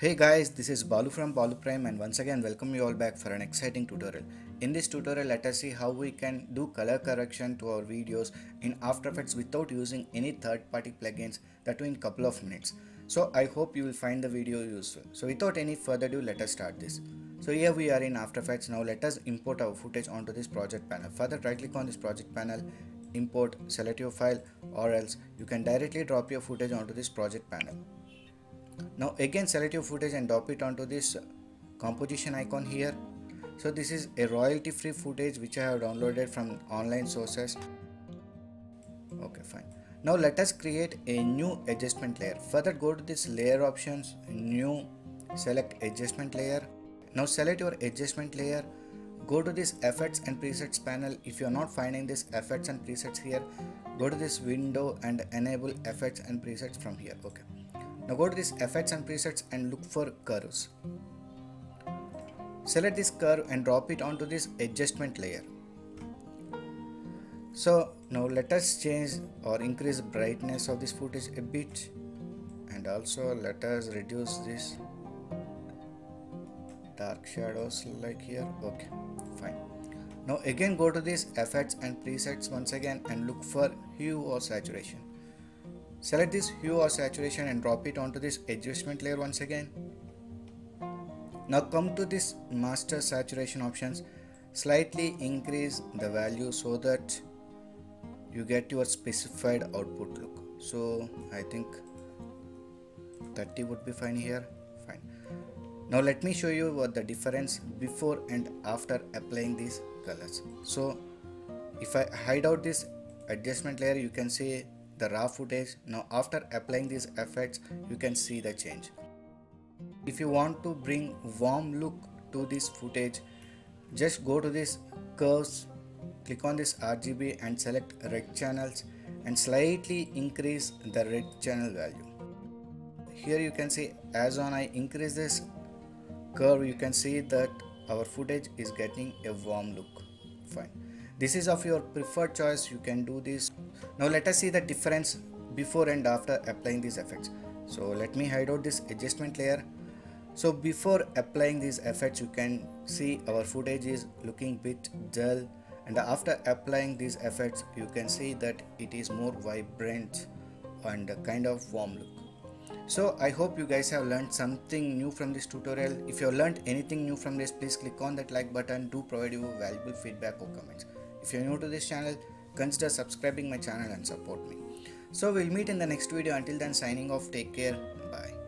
Hey guys, this is Balu from Balu Prime and once again welcome you all back for an exciting tutorial. In this tutorial let us see how we can do color correction to our videos in After Effects without using any third party plugins that too in couple of minutes. So I hope you will find the video useful. So without any further ado let us start this. So here we are in After Effects now let us import our footage onto this project panel. Further right click on this project panel import select your file or else you can directly drop your footage onto this project panel. Now again select your footage and drop it onto this uh, composition icon here. So this is a royalty free footage which I have downloaded from online sources. Okay fine. Now let us create a new adjustment layer. Further go to this layer options, new, select adjustment layer. Now select your adjustment layer go to this effects and presets panel if you are not finding this effects and presets here go to this window and enable effects and presets from here okay now go to this effects and presets and look for curves. Select this curve and drop it onto this adjustment layer. So now let us change or increase brightness of this footage a bit and also let us reduce this dark shadows like here. Okay fine. Now again go to this effects and presets once again and look for hue or saturation select this hue or saturation and drop it onto this adjustment layer once again. Now come to this master saturation options. Slightly increase the value so that you get your specified output look. So i think 30 would be fine here. Fine. Now let me show you what the difference before and after applying these colors. So if i hide out this adjustment layer you can see the raw footage. Now after applying these effects you can see the change. If you want to bring warm look to this footage just go to this curves click on this RGB and select red channels and slightly increase the red channel value. Here you can see as on I increase this curve you can see that our footage is getting a warm look. Fine. This is of your preferred choice. You can do this now let us see the difference before and after applying these effects. So let me hide out this adjustment layer. So before applying these effects you can see our footage is looking bit dull. And after applying these effects you can see that it is more vibrant and kind of warm look. So i hope you guys have learned something new from this tutorial. If you have learned anything new from this please click on that like button. To provide you valuable feedback or comments. If you're new to this channel consider subscribing my channel and support me. So we'll meet in the next video. Until then signing off. Take care. Bye